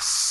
us.